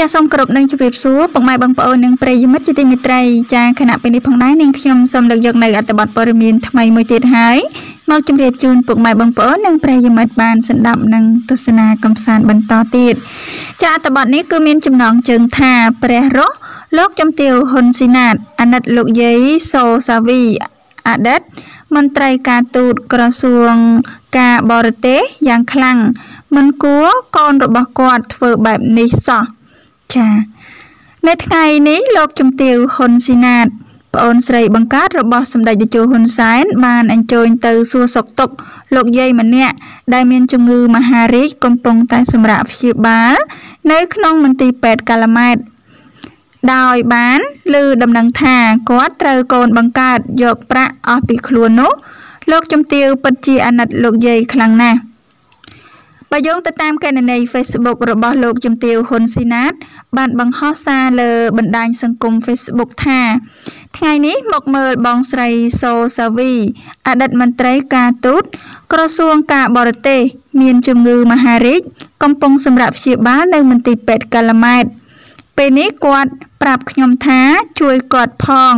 ចាសសូមគោរពនឹងជម្រាបសួរពុកម៉ែបងប្អូននិងប្រិយមិត្តជាទីមេត្រីចាខណៈពេលនេះផងដែរនាងខ្ញុំសូមលើកយកនៅអត្ថបទព័ត៌មានថ្មីមួយទៀតហើយមកជម្រាបជូនពុកម៉ែបងប្អូននិងប្រិយមិត្តបានស្ដាប់និងទស្សនាកំសាន្តបន្តទៀតចាអត្ថបទនេះគឺមានចំណងជើងថាព្រះរស់លោកជំទាវហ៊ុនស៊ីណាតអាណិតលោកយាយសូសាវីអតីតមន្ត្រីការទូតក្រសួងការបរទេសយ៉ាងខ្លាំងមិនគួរកូនរបស់គាត់ធ្វើបែបនេះសោះ ចានៅថ្ងៃនេះលោកជំទាវហ៊ុនស៊ីណាតប្អូនស្រីបង្កើតរបស់សម្ដេចតេជោហ៊ុនសែនបានអញ្ជើញទៅសួរសុខទុក្ខលោកយាយម្នាក់ដែលមានជំងឺមហារីកកំពុងតែសម្រាកព្យាបាលនៅក្នុងមន្ទីរពេទ្យកាឡាម៉ែតដោយបានឮដំណឹងថាគាត់ត្រូវកូនបង្កើតយកប្រាក់អស់ពីខ្លួននោះ លោកជំទាវពិតជាអាណិតលោកយាយខ្លាំងណាស់ បើយោងទៅតាមកណនី Facebook របស់លោកជំទាវហ៊ុនស៊ីណាត បានបង្ហោះសារលើបណ្ដាញសង្គម Facebook ថាថ្ងៃនេះមកមើលបងស្រីសូសាវីអតីតមន្ត្រីការទូតក្រសួងការបរទេស មានជំងឺមហារីកកំពុងសម្រាប់ព្យាបាលនៅមន្ទីរពេទ្យកាឡាម៉ែតពេលនេះគាត់ប្រាប់ខ្ញុំថាជួយគាត់ផង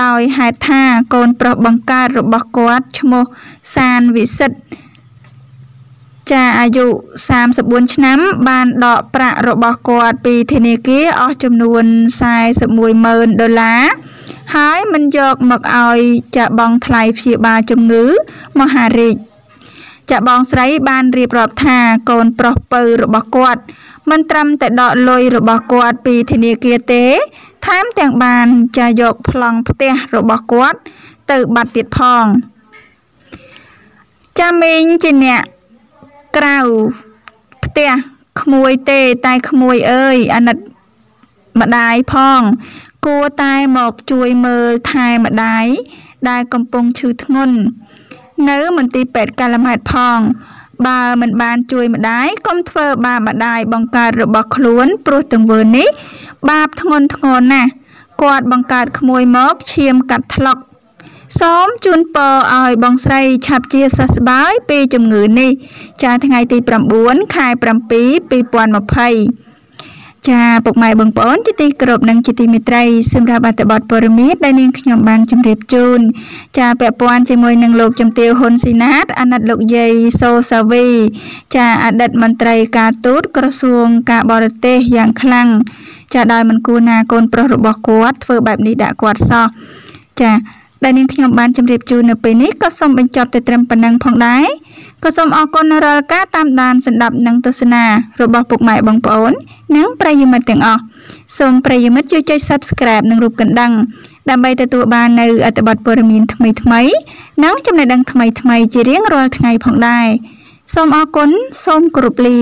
ដោយហេតុថាកូនប្រុសបង្កើតរបស់គាត់ឈ្មោះសានវិសិទ្ធ ចាអាយុ34ឆ្នាំ បានដកប្រាក់របស់គាត់ពីធនាគារអស់ចំនួន410,000ដុល្លារហើយមិនយកមកឲ្យចាបងថ្លៃព្យាបាលជំងឺមហារីកចាបងស្រីបានរៀបរាប់ថាកូនប្រុសពៅរបស់គាត់ មិនត្រឹមតែដកលុយរបស់គាត់ពីធនាគារទេថែមទាំងបានចាយកប្លង់ផ្ទះរបស់គាត់ ទៅបាត់ទៀតផងចាមីងជាអ្នក ក្រៅផ្ទះក្មួយទេតែក្មួយអើយអាណិតម្ដាយផង គួរតែមកជួយមើលថែម្ដាយដែលកំពុងឈឺធ្ងន់នៅមន្ទីរពេទ្យកាឡាម៉ែតផង បើមិនបានជួយម្ដាយកុំធ្វើបាបម្ដាយបង្កើតរបស់ខ្លួនព្រោះទង្វើនេះ បាបធ្ងន់ធ្ងរណាស់គាត់បង្កើតក្មួយមកឈាមកាត់ថ្លុក សូមជូនពរឲ្យបងស្រីឆាប់ជាសះស្បើយពីជំងឺនេះ ចាថ្ងៃទី9ខែ7 2020ចាពុកម៉ែបងប្អូនជាទីគោរពនិងជាទីមេត្រីសម្រាប់អត្ថបទព័ត៌មានដែលនាងខ្ញុំបានជម្រាបជូនចាពាក់ព័ន្ធជាមួយនឹងលោកជំទាវហ៊ុនស៊ីណាតអាណិតលោកយាយសូសាវី ចាអតីតមន្ត្រីការទូតក្រសួងការបរទេសយ៉ាងខ្លាំងចាដោយមិនគួរណាកូនប្រុសរបស់គាត់ធ្វើបែបនេះដាក់គាត់សោះចា ដែលនាងខ្ញុំបានជម្រាបជូននៅពេលនេះក៏សូមបញ្ចប់ទៅត្រឹមប៉ុណ្ណឹងផងដែរក៏សូមអរគុណរាល់ការតាមដានស្ដាប់និងទស្សនារបស់ពុកម៉ែបងប្អូន និងប្រិយមិត្តទាំងអស់សូមប្រិយមិត្តជួយចុច Subscribe និងរូបកណ្ដឹង ដើម្បីទទួលបាននៅអត្ថបទព័ត៌មានថ្មីៗនិងចំណេះដឹងថ្មីៗជារៀងរាល់ថ្ងៃផងដែរសូមអរគុណសូមគោរពលា